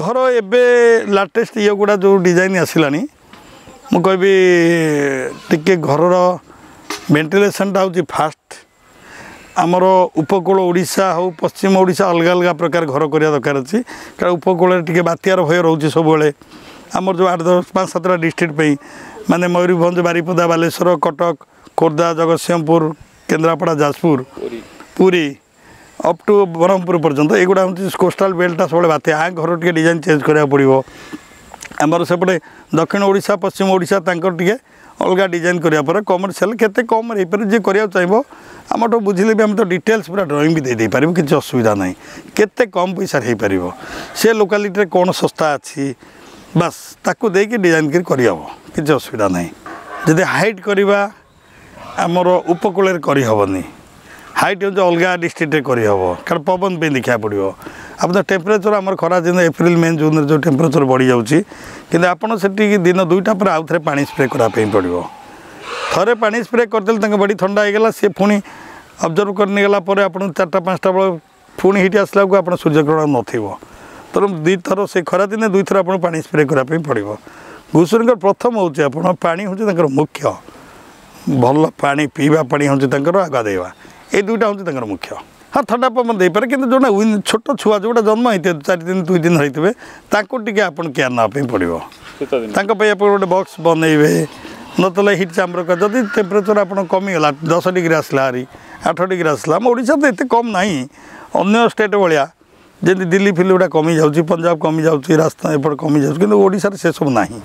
ଘର ଏବେ ଲାଟେଷ୍ଟ ଇଏ ଗୁଡ଼ା ଯେଉଁ ଡିଜାଇନ୍ ଆସିଲାଣି ମୁଁ କହିବି ଟିକେ ଘରର ଭେଣ୍ଟିଲେସନ୍ଟା ହେଉଛି ଫାଷ୍ଟ ଆମର ଉପକୂଳ ଓଡ଼ିଶା ହେଉ ପଶ୍ଚିମ ଓଡ଼ିଶା ଅଲଗା ଅଲଗା ପ୍ରକାର ଘର କରିବା ଦରକାର ଅଛି କାରଣ ଉପକୂଳରେ ଟିକେ ବାତ୍ୟାର ଭୟ ରହୁଛି ସବୁବେଳେ ଆମର ଯେଉଁ ଆଠ ଦଶ ପାଞ୍ଚ ସାତଟା ଡିଷ୍ଟ୍ରିକ୍ଟ ପାଇଁ ମାନେ ମୟୂରଭଞ୍ଜ ବାରିପଦା ବାଲେଶ୍ୱର କଟକ ଖୋର୍ଦ୍ଧା ଜଗତସିଂହପୁର କେନ୍ଦ୍ରାପଡ଼ା ଯାଜପୁର ପୁରୀ ଅପ୍ ଟୁ ବ୍ରହ୍ମପୁର ପର୍ଯ୍ୟନ୍ତ ଏଗୁଡ଼ା ହେଉଛି କୋଷ୍ଟାଲ୍ ବେଲ୍ଟଟା ସବୁବେଳେ ବାତ୍ୟା ଆ ଘର ଟିକେ ଡିଜାଇନ୍ ଚେଞ୍ଜ କରିବାକୁ ପଡ଼ିବ ଆମର ସେପଟେ ଦକ୍ଷିଣ ଓଡ଼ିଶା ପଶ୍ଚିମ ଓଡ଼ିଶା ତାଙ୍କର ଟିକେ ଅଲଗା ଡିଜାଇନ୍ କରିବା ପରେ କମର୍ସିଆଲ୍ କେତେ କମ୍ ହେଇପାରିବ ଯିଏ କରିବାକୁ ଚାହିଁବ ଆମଠୁ ବୁଝିଲେ ବି ଆମେ ତ ଡିଟେଲ୍ସ ପୁରା ଡ୍ରଇଂ ବି ଦେଇ ଦେଇପାରିବୁ କିଛି ଅସୁବିଧା ନାହିଁ କେତେ କମ୍ ପଇସାରେ ହେଇପାରିବ ସେ ଲୋକାଲିଟିରେ କ'ଣ ଶସ୍ତା ଅଛି ବାସ୍ ତାକୁ ଦେଇକି ଡିଜାଇନ୍ କରି କରିହେବ କିଛି ଅସୁବିଧା ନାହିଁ ଯଦି ହାଇଟ୍ କରିବା ଆମର ଉପକୂଳରେ କରିହେବନି ହାଇଟ୍ ହେଉଛି ଅଲଗା ଡିଷ୍ଟ୍ରିକ୍ଟରେ କରିହେବ କାରଣ ପବନ ପାଇଁ ଦେଖିବାକୁ ପଡ଼ିବ আপনার টেম্পরেচর আমার খরা দিন এপ্রিল মে জুন যে টেম্পরেচর বড়ি যাচ্ছে কিন্তু আপনার সেটি দিন দুইটা পরে আউথরে পা স্প্রে করা পড়ব থরে পা স্প্রে করেদেলে তাঁর বডি থা হয়ে গেল সে পুঁ অবজর্ভ করে গেলা পরে আপনার চারটা পাঁচটা বেড়ে পুঁ হিট আসলা আপনার সূর্যগ্রহণ নথিব তেমন দুই থর সে খরা দিনে দুই থর আপনার পা স্প্রে করা পড়ব ঘুষুরীঙ্কর প্রথম হচ্ছে আপনার পা হচ্ছে তাঁর মুখ্য ভাল পা পিবা পা হচ্ছে তাঁর আগাধেবা এই দুইটা হচ্ছে তাঁর মুখ্য ହଁ ଥଣ୍ଡା ପବନ ଦେଇପାରେ କିନ୍ତୁ ଯେଉଁଟା ୱିନ୍ ଛୋଟ ଛୁଆ ଯେଉଁଟା ଜନ୍ମ ହେଇଥିବେ ଚାରି ଦିନ ଦୁଇ ଦିନ ହେଇଥିବେ ତାଙ୍କୁ ଟିକେ ଆପଣ କେୟାର ନେବା ପାଇଁ ପଡ଼ିବ ତାଙ୍କ ପାଇଁ ଆପଣ ଗୋଟେ ବକ୍ସ ବନେଇବେ ନତେଲେ ହିଟ୍ ଚାମ୍ବର ଯଦି ଟେମ୍ପରେଚର ଆପଣ କମିଗଲା ଦଶ ଡିଗ୍ରୀ ଆସିଲା ହାରି ଆଠ ଡିଗ୍ରୀ ଆସିଲା ଆମ ଓଡ଼ିଶା ତ ଏତେ କମ୍ ନାହିଁ ଅନ୍ୟ ଷ୍ଟେଟ୍ ଭଳିଆ ଯେମିତି ଦିଲ୍ଲୀ ଫିଲ୍ଲି ଗୁଡ଼ା କମିଯାଉଛି ପଞ୍ଜାବ କମିଯାଉଛି ରାଜସ୍ଥାନ ଏପଟେ କମିଯାଉଛି କିନ୍ତୁ ଓଡ଼ିଶାରେ ସେସବୁ ନାହିଁ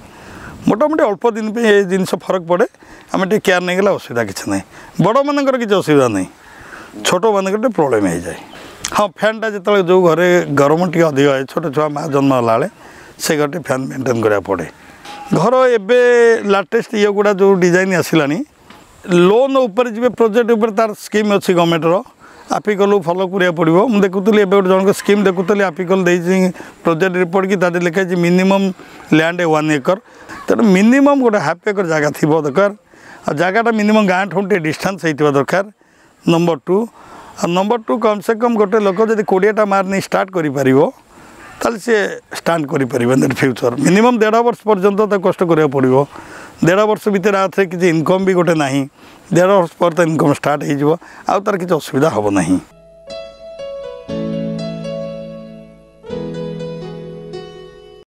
মোটামুটি অল্প দিন এই জিনিস ফরক পড়ে আমি টিকিয়ে কেয়ার নেই গেলে অসুবিধা কিছু নাই বড় মানকর কিছু অসুবিধা নাই ছোট মানুষের প্রোবলেম হয়ে যায় হ্যাঁ ফ্যানটা যেত যে ঘরে গরম টিকি অধিক হয় ছোট ছুয়া মা জন্ম হলাবে সে ঘরটি ফ্যান মেন্টেন করা পড়ে ঘর এবে লাটেস্ট ইয়েগুড়া যে ডিজাইন আসলানি লোন উপরে যাবে প্রোজেক্ট উপরে তার স্কিম অছি গভর্নমেন্টর আপিকল ফলো করা পড়ব মু দেখুলি এবে গোটে জনক স্কিম দেখুলি আপিকল দিয়েছি প্রোজেক্ট রিপোর্ট কি তাদের লেখা হয়েছে মিনিমম ল্যান্ড ওয়ান একর তেমন মিনিমম গোটে হাফ একর জায়গা থাকা দরকার আর জায়গাটা মিনিমম গাঁ ঠুঁ টিকে ডিষ্টান্স হয়ে দরকার ନମ୍ବର ଟୁ ଆଉ ନମ୍ବର ଟୁ କମ୍ ସେ କମ୍ ଗୋଟେ ଲୋକ ଯଦି କୋଡ଼ିଏଟା ମାର୍ନି ଷ୍ଟାର୍ଟ କରିପାରିବ ତାହେଲେ ସିଏ ଷ୍ଟାଣ୍ଡ କରିପାରିବ ଦେନ୍ ଫ୍ୟୁଚର୍ ମିନିମମ୍ ଦେଢ଼ ବର୍ଷ ପର୍ଯ୍ୟନ୍ତ ତ କଷ୍ଟ କରିବାକୁ ପଡ଼ିବ ଦେଢ଼ ବର୍ଷ ଭିତରେ ଆଥରେ କିଛି ଇନକମ୍ ବି ଗୋଟେ ନାହିଁ ଦେଢ଼ ବର୍ଷ ପରେ ତ ଇନକମ୍ ଷ୍ଟାର୍ଟ ହୋଇଯିବ ଆଉ ତା'ର କିଛି ଅସୁବିଧା ହେବ ନାହିଁ